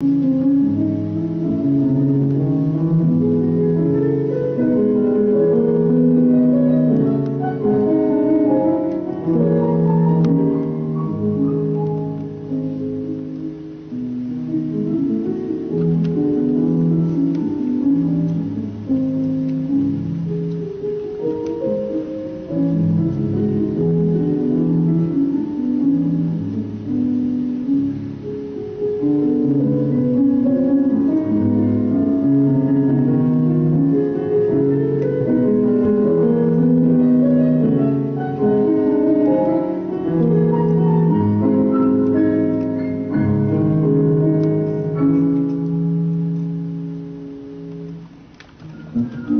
you Mm-hmm.